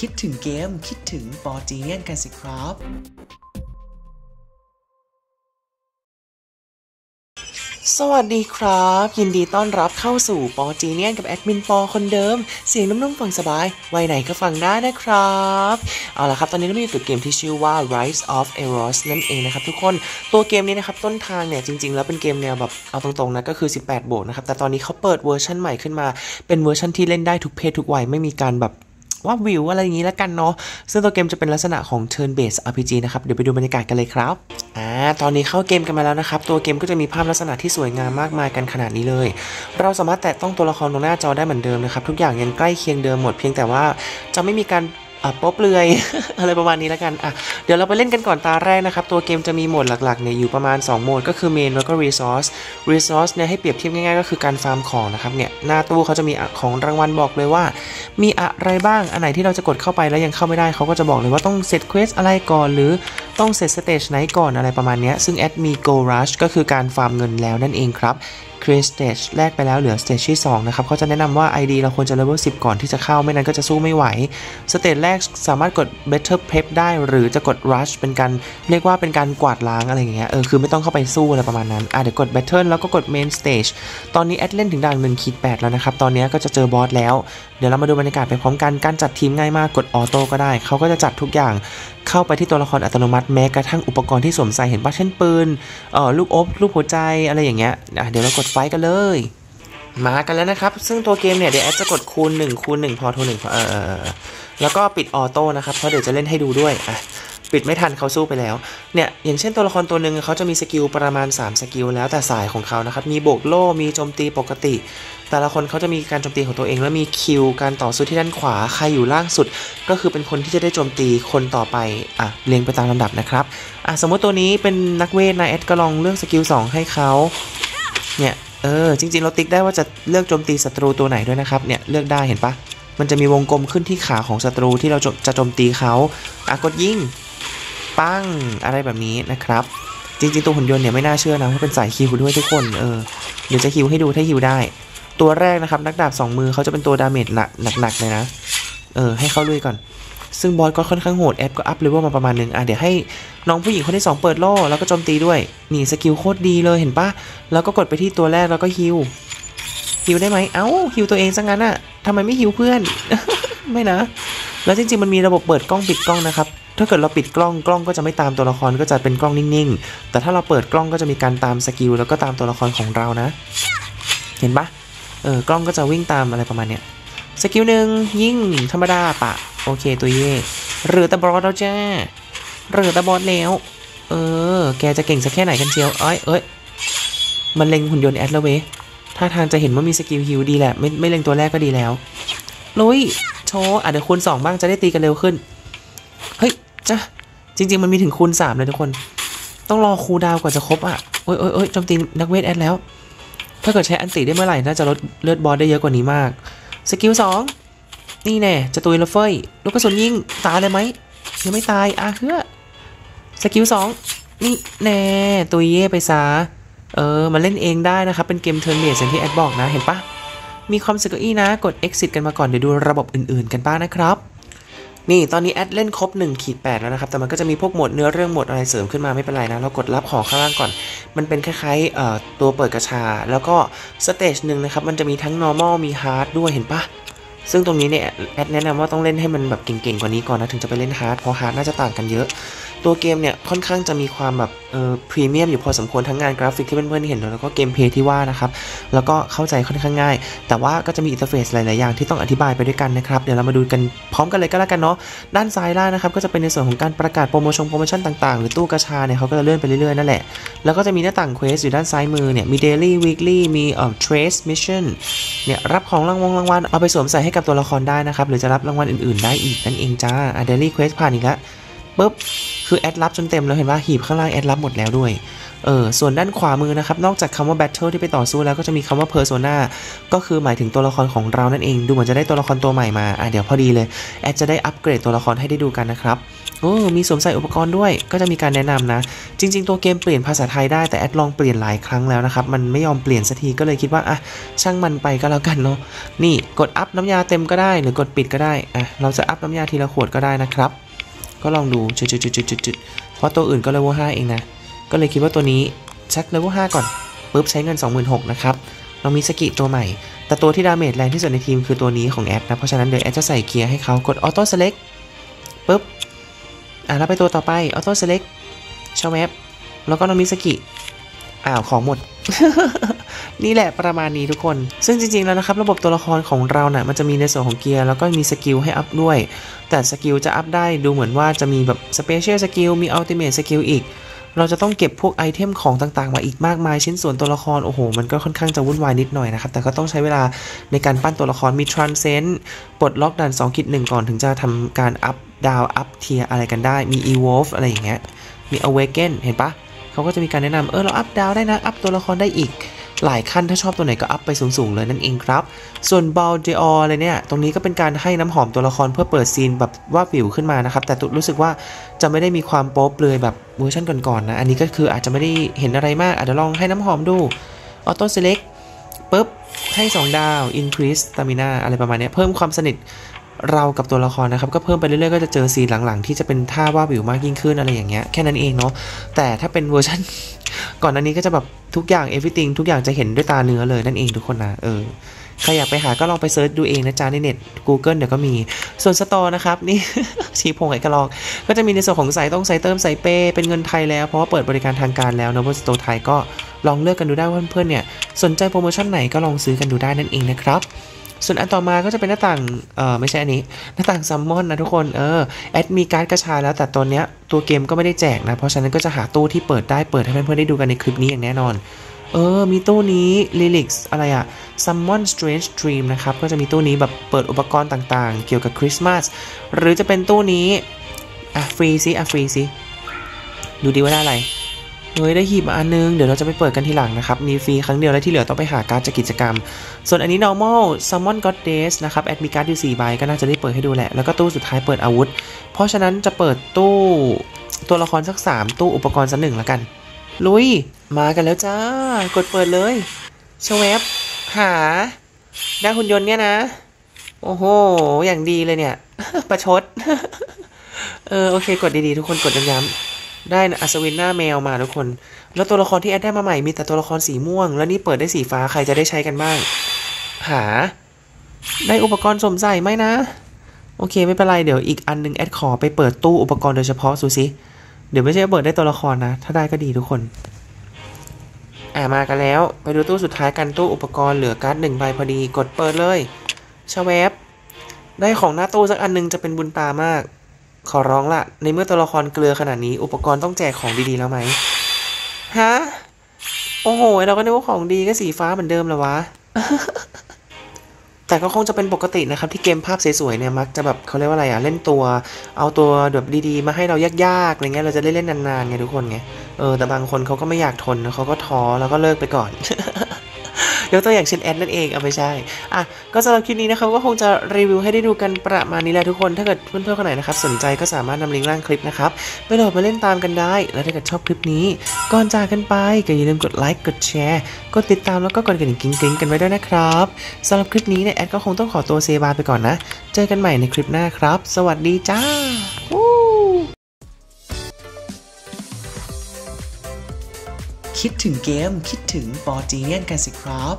คิดถึงเกม คิดถึงปอจีเนียนกันสิครับสวัสดีครับ ยินดีต้อนรับเข้าสู่ปอจีเนียนกับแอดมินปอคนเดิม เสียงนุ่มๆฟังสบายวัยไหนก็ฟังได้นะครับ เอาละครับ ตอนนี้เรามีตัวเกมที่ชื่อว่า Rise of Eros นั่นเองนะครับทุกคนตัวเกมนี้นะครับ ต้นทางเนี่ย จริงๆ แล้วเป็นเกมแนวแบบ เอาตรงๆ นะ ก็คือ 18บวกนะครับ แต่ตอนนี้เขาเปิดเวอร์ชันใหม่ขึ้นมา เป็นเวอร์ชันที่เล่นได้ทุกเพศทุกวัยไม่มีการแบบ ว่าวิวอะไรอย่างนี้แล้วกันเนาะซึ่งตัวเกมจะเป็นลักษณะของ turn based RPG นะครับ เดี๋ยวไปดูบรรยากาศกันเลยครับอ่าตอนนี้เข้าเกมกันมาแล้วนะครับ ตัวเกมก็จะมีภาพลักษณะที่สวยงามมากมายกันขนาดนี้เลย เราสามารถแตะต้องตัวละครตรงหน้าจอได้เหมือนเดิมนะครับทุกอย่างยังใกล้เคียงเดิมหมดเพียงแต่ว่าจะไม่มีการ อะโป๊บเปลือย อะไรประมาณนี้แล้วกันอะเดี๋ยวเราไปเล่นกันก่อนตาแรกนะครับ ตัวเกมจะมีโหมดหลักๆเนี่ยอยู่ประมาณ 2 โหมดก็คือ main แล้วก็ resource resource เนี่ยให้เปรียบเทียบง่ายๆ ก็คือการฟาร์มของนะครับเนี่ยหน้าตู้เขาจะมีของรางวัลบอกเลยว่า มีอะไรบ้างอันไหนที่เราจะกดเข้าไปแล้วยังเข้าไม่ได้เขาก็จะบอกเลยว่าต้องเสร็จ quest อะไรก่อนหรือต้องเสร็จ stage ไหนก่อนอะไรประมาณนี้ซึ่งแอดมี gold rush ก็คือการฟาร์มเงินแล้วนั่นเองครับ create stage แรกไปแล้วเหลือ stage ที่ 2 นะครับเขาจะแนะนำว่า ID เราควรจะ level 10 ก่อนที่จะเข้าไม่นั้นก็จะสู้ไม่ไหว stage แรกสามารถกด battle prep ได้ หรือจะกด rush เป็นการเรียกว่าเป็นการกวาดล้างอะไรอย่างเงี้ยเออคือไม่ต้องเข้าไปสู้อะไรประมาณนั้นอะเดี๋ยวกด battle แล้วก็กด main stage ตอนนี้แอดเล่นถึงด่าน1ขีด8แล้วนะครับตอนนี้ก็จะเจอบอสแล้ว เดี๋ยวเรามาดูบรรยากาศไปพร้อมกันการจัดทีมง่ายมากกดออโต้ก็ได้เขาก็จะจัดทุกอย่างเข้าไปที่ตัวละครอัตโนมัติแม้กระทั่งอุปกรณ์ที่สวมใส่เห็นป่ะเช่นปืนเอ่อลูกอบลูกหัวใจอะไรอย่างเงี้ยอะเดี๋ยวเรากด fight กันเลย มากันแล้วนะครับ ซึ่งตัวเกมเนี่ยเดี๋ยวแอดจะกดคูณ1คูณ1พอทร1พอเออเออแล้วก็ปิดออโต้นะครับเพราะเดี๋ยวจะเล่นให้ดูด้วยอะปิดไม่ทันเขาสู้ไปแล้ว เนี่ย อย่างเช่นตัวละครตัวหนึ่งเขาจะมีสกิลประมาณ 3 สกิลแล้วแต่สายของเขานะครับ มีบวกโล่ มีโจมตีปกติ แต่ละคนเขาจะมีการโจมตีของตัวเอง แล้วมีคิว การต่อสู้ที่ด้านขวา ใครอยู่ล่างสุด ก็คือเป็นคนที่จะได้โจมตีคนต่อไป อะ เรียงไปตามลำดับนะครับ อะ สมมติตัวนี้เป็นนักเวทนะแอดก็ลองเลือกสกิล2ให้เขาเนี่ย เออ จริง ๆ เราติ๊กได้ว่าจะเลือกโจมตีศัตรูตัวไหนด้วยนะครับ เนี่ย เลือกได้เห็นปะมันจะมีวงกลมขึ้นที่ขาของศัตรูที่เราจะจะโจมตีเขาอะกดยิง ปั้ง อะไรแบบนี้นะครับ จริง ๆ ตัวหุ่นยนต์เนี่ยไม่น่าเชื่อนะว่าเป็นสายฮิวด้วยทุกคน เออ เดี๋ยวจะฮิวให้ดูถ้าฮิวได้ ตัวแรกนะครับ นักดาบสองมือเขาจะเป็นตัว damage หนักหนักๆเลยนะ เออ ให้เข้าลุยก่อน ซึ่งบอสก็ค่อนข้างโหดแอดก็อัพเลเวลมาประมาณนึงอะเดี๋ยวให้น้องผู้หญิงคนที่ 2 เปิดโล่แล้วก็โจมตีด้วยนี่สกิลโคตรดีเลยเห็นปะแล้วก็กดไปที่ตัวแรกแล้วก็ฮิวฮิวได้ไหมเอ้าฮิวตัวเองซะงั้นอะทำไมไม่ฮิวเพื่อน ไม่นะ แล้วจริงๆมันมีระบบเปิดกล้องปิดกล้องนะครับ ถ้าเกิดเราปิดกล้องกล้องก็จะไม่ตามตัวละครก็จะเป็นกล้องนิ่งๆ แต่ถ้าเราเปิดกล้องก็จะมีการตามสกิลแล้วก็ตามตัวละครของเรานะ เห็นปะเออกล้องก็จะวิ่งตามอะไรประมาณเนี้ยสกิลหนึ่งยิงธรรมดาปะ โอเคตุยเย่เหลือแต่บอสแล้วจ้าเหลือแต่บอสแล้ว เออ แกจะเก่งสักแค่ไหนกันเชียว เอ้ยเอ้ยมันเล็งหุ่นยนต์แอดแล้วเว้ยท่าทางจะเห็นว่ามีสกิลฮิวดีแหละ ไม่ไม่เล็งตัวแรกก็ดีแล้ว ลุย โชว์อะเดี๋ยวคูณสองบ้างจะได้ตีกันเร็วขึ้น เฮ้ยจ้ะจริง ๆ มันมีถึงคูณสามเลยทุกคน ต้องรอ cooldown กว่าจะครบอะโอ้ยโอ้ยโอ้ยโจมตีนักเวทแอดแล้ว ถ้าเกิดใช้ ulti ได้เมื่อไหร่น่าจะลดเลือดบอสได้เยอะกว่านี้มาก สกิลสอง นี่แน่จะตุยละเฟยลูกกระสุนยิงตายเลยไหมยังไม่ตายอะเฮือสกิลสองนี่แน่ตุยเย่ไปซะเออมาเล่นเองได้นะครับ เป็นเกม turn-based อย่างที่แอดบอกนะเห็นปะมีความสึกอี้นะกด exit กันมาก่อนเดี๋ยวดูระบบอื่นๆ กันบ้างนะครับนี่ ตอนนี้แอดเล่นครบ1ขีด8แล้วนะครับ แต่มันก็จะมีพวกโหมดเนื้อเรื่องโหมดอะไรเสริมขึ้นมาไม่เป็นไรนะ เรากดรับของข้างล่างก่อน มันเป็นคล้ายๆตัวเปิดกาชา แล้วก็ stage หนึ่งนะครับ มันจะมีทั้ง normal มี hard ด้วยเห็นปะ ซึ่งตรงนี้เนี่ยแอดแนะนำว่าต้องเล่นให้มันแบบเก่งๆกว่านี้ก่อนนะถึงจะไปเล่น hard เพราะ hard น่าจะต่างกันเยอะ ตัวเกมเนี่ยค่อนข้างจะมีความแบบเออพรีเมียมอยู่พอสมควรทั้งงานกราฟิกที่เพื่อนๆเห็นแล้วก็ gameplay ที่ว่านะครับ แล้วก็เข้าใจค่อนข้างง่าย แต่ว่าก็จะมีอินเทอร์เฟซหลายๆอย่างที่ต้องอธิบายไปด้วยกันนะครับ เดี๋ยวเรามาดูกันพร้อมกันเลยก็แล้วกันเนาะด้านซ้ายล่างนะครับก็จะเป็นในส่วนของการประกาศโปรโมชั่นโปรโมชั่นต่างๆ หรือตู้กาชาเนี่ยเขาก็จะเลื่อนไปเรื่อยๆนั่นแหละแล้วก็จะมีหน้าต่างเควสอยู่ด้านซ้ายมือเนี่ยมี daily weekly มีเอ่อ trace mission เนี่ยรับของรางวัลรางวัลเอาไปสวมใส่ให้กับตัวละครได้นะครับหรือจะรับรางวัลอื่นๆ ได้อีกนั่นเองจ้า daily quest ผ่านอีกแล้วปุ๊บ คือแอดลับจนเต็มแล้วเห็นว่าหีบข้างล่างแอดลับหมดแล้วด้วย เออ ส่วนด้านขวามือนะครับ นอกจากคำว่า battle ที่ไปต่อสู้แล้วก็จะมีคำว่า persona ก็คือหมายถึงตัวละครของเรานั่นเอง ดูเหมือนจะได้ตัวละครตัวใหม่มา อะเดี๋ยวพอดีเลย แอดจะได้อัปเกรดตัวละครให้ได้ดูกันนะครับโอ้มีสวมใส่อุปกรณ์ด้วย ก็จะมีการแนะนำนะ จริง ๆ ตัวเกมเปลี่ยนภาษาไทยได้แต่แอดลองเปลี่ยนหลายครั้งแล้วนะครับ มันไม่ยอมเปลี่ยนสักทีก็เลยคิดว่าอะช่างมันไปก็แล้วกันเนาะ นี่กดอัพน้ำยาเต็มก็ได้ หรือกดปิดก็ได้ อะเราจะอัพน้ำยาทีละขวดก็ได้นะครับ ก็ลองดูจุดๆๆเพราะตัวอื่นก็เลเวล5เองนะ ก็เลยคิดว่าตัวนี้สักเลเวล5ก่อนปุ๊บใช้เงิน 26,000นะครับเรามีสกิลตัวใหม่ แต่ตัวที่ damage แรงที่สุดในทีมคือตัวนี้ของแอดนะ เพราะฉะนั้นเดี๋ยวแอดจะใส่เกียร์ให้เขากด auto selectปุ๊บ อะแล้วไปตัวต่อไป auto select ชอแมปแล้วก็น้องมิสกิอ้าวของหมด นี่แหละประมาณนี้ทุกคน ซึ่งจริงๆแล้วนะครับ ระบบตัวละครของเราเนะ่ะมันจะมีในส่วนของเกียร์แล้วก็มีสกิลให้อัพด้วย แต่สกิลจะอัพได้ดูเหมือนว่าจะมีแบบ special skill มี ultimate skill อีก เราจะต้องเก็บพวกไอเทมของต่างๆ มาอีกมากมายชิ้นส่วนตัวละครโอ้โห มันก็ค่อนข้างจะวุ่นวายนิดหน่อยนะครับ แต่ก็ต้องใช้เวลาในการปั้นตัวละครมี transcend ปลดล็อกด่าน2ขีด1ก่อนถึงจะทำการอัพดาวอัพ tier อะไรกันได้มี evolve อะไรอย่างเงี้ยมี awaken เห็นปะ เขาก็จะมีการแนะนำเออเราอัพดาวได้นะ อัพตัวละครได้อีก หลายขั้นถ้าชอบตัวไหนก็อัพไปสูงๆเลยนั่นเองครับ ส่วนบอลเดออเลยเนี่ย ตรงนี้ก็เป็นการให้น้ำหอมตัวละครเพื่อเปิด scene แบบวาบหวิวขึ้นมานะครับ แต่ดูรู้สึกว่าจะไม่ได้มีความโป๊เปลือยแบบเวอร์ชันก่อนๆนะ อันนี้ก็คืออาจจะไม่ได้เห็นอะไรมาก อาจจะลองให้น้ำหอมดู auto select ปุ๊บให้ 2 ดาว increase stamina อะไรประมาณนี้เพิ่มความสนิท เรากับตัวละครนะครับก็เพิ่มไปเรื่อยๆก็จะเจอ scene หลังๆ ที่จะเป็นท่าวาบหวิวมากยิ่งขึ้นอะไรอย่างเงี้ยแค่นั้นเองเนาะแต่ถ้าเป็นเวอร์ชันก่อนอันนี้ก็จะแบบทุกอย่าง everything ทุกอย่างจะเห็นด้วยตาเนื้อเลยนั่นเองทุกคนนะเออใครอยากไปหาก็ลองไป search ดูเองนะจ๊ะในเน็ต Google เดี๋ยวก็มี ส่วน store นะครับ นี่ ชีพงไอกระลอง ก็จะมีในส่วนของสายต้องสายเติมสายเปย์ เป็นเงินไทยแล้ว เพราะว่าเปิดบริการทางการแล้วนะบน store ไทยก็ลองเลือกกันดูได้ว่าเพื่อนๆเนี่ย สนใจโปรโมชั่นไหนก็ลองซื้อกันดูได้นั่นเองนะครับ ส่วนอันต่อมาก็จะเป็นหน้าต่าง เอ่อไม่ใช่อันนี้ หน้าต่าง summon นะทุกคน เออ แอดมีการ์ดกาชาแล้ว แต่ตัวเนี้ยตัวเกมก็ไม่ได้แจกนะ เพราะฉะนั้นก็จะหาตู้ที่เปิดได้ เปิดให้เพื่อนๆได้ดูกันในคลิปนี้อย่างแน่นอน เออ มีตู้นี้ Lilix อะไรอะ Summon Strange Dream นะครับ ก็จะมีตู้นี้แบบเปิดอุปกรณ์ต่างๆ เกี่ยวกับคริสต์มาส หรือจะเป็นตู้นี้ อะฟรีซิอะฟรีซิ ดูดิว่าได้อะไร เฮ้ยได้หีบมาอันนึง เดี๋ยวเราจะไปเปิดกันทีหลังนะครับ มีฟรีครั้งเดียวแล้วที่เหลือต้องไปหาการ์ดจากกิจกรรม ส่วนอันนี้ normal summon goddess นะครับแอดมีการ์ดอยู่4ใบก็น่าจะได้เปิดให้ดูแหละ แล้วก็ตู้สุดท้ายเปิดอาวุธ เพราะฉะนั้นจะเปิดตู้ตัวละครสัก 3 ตู้อุปกรณ์สักหนึ่งแล้วกัน ลุย มากันแล้วจ้า กดเปิดเลยชวบหาได้หุ่นยนต์เนี่ยนะ โอ้โห อย่างดีเลยเนี่ย ประชด เออ โอเค กดดีๆ ทุกคนกดย้ำๆ ได้นะอัศวินหน้าแมวมาทุกคน แล้วตัวละครที่แอดได้มาใหม่มีแต่ตัวละครสีม่วง แล้วนี่เปิดได้สีฟ้าใครจะได้ใช้กันบ้าง หา ได้อุปกรณ์สวมใส่ไหมนะ โอเคไม่เป็นไรเดี๋ยวอีกอันหนึงแอดขอไปเปิดตู้อุปกรณ์โดยเฉพาะซูซิเดี๋ยวไม่ใช่เปิดได้ตัวละครนะ ถ้าได้ก็ดีทุกคนอ่ามากันแล้ว ไปดูตู้สุดท้ายกันตู้อุปกรณ์เหลือการ์ดหนึ่งใบพอดีกดเปิดเลยชาแวบได้ของหน้าตู้สักอันหนึงจะเป็นบุญตามาก ขอร้องละ ในเมื่อตัวละครเกลือขนาดนี้ อุปกรณ์ต้องแจกของดีๆแล้วไหมฮะ โอ้โห เราก็นึกว่าของดีก็สีฟ้าเหมือนเดิมและววะ แต่ก็คงจะเป็นปกตินะครับ ที่เกมภาพสวยๆเนี่ยมักจะแบบเขาเรียกว่าอะไรอะเล่นตัว เอาตัวแบบดีๆ มาให้เรายากๆอะไรเงี้ยเราจะได้เล่นนานๆไงทุกคนไง เออแต่บางคนเขาก็ไม่อยากทนเขาก็ท้อแล้วก็เลิกไปก่อน ยกตัวอย่างเช่นแอดนั่นเองเอาไม่ใช่อะก็สำหรับคลิปนี้นะครับก็คงจะรีวิวให้ได้ดูกันประมาณนี้แหละทุกคนถ้าเกิดเพื่อนๆคนไหนนะครับสนใจก็สามารถนำลิงก์ล่างคลิปนะครับไปโหลดมาเล่นตามกันได้ แล้วถ้าเกิดชอบคลิปนี้ก่อนจากกันไปก็อย่าลืมกดไลค์กดแชร์กดติดตามแล้วก็กดกระดิ่งกิ๊งๆกันไว้ด้วยนะครับสำหรับคลิปนี้เนี่ยแอดก็คงต้องขอตัวเซบายไปก่อนนะ เจอกันใหม่ในคลิปหน้าครับ สวัสดีจ้า คิดถึงเกม คิดถึงปอจีเนียนกันสิครับ